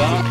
Bye.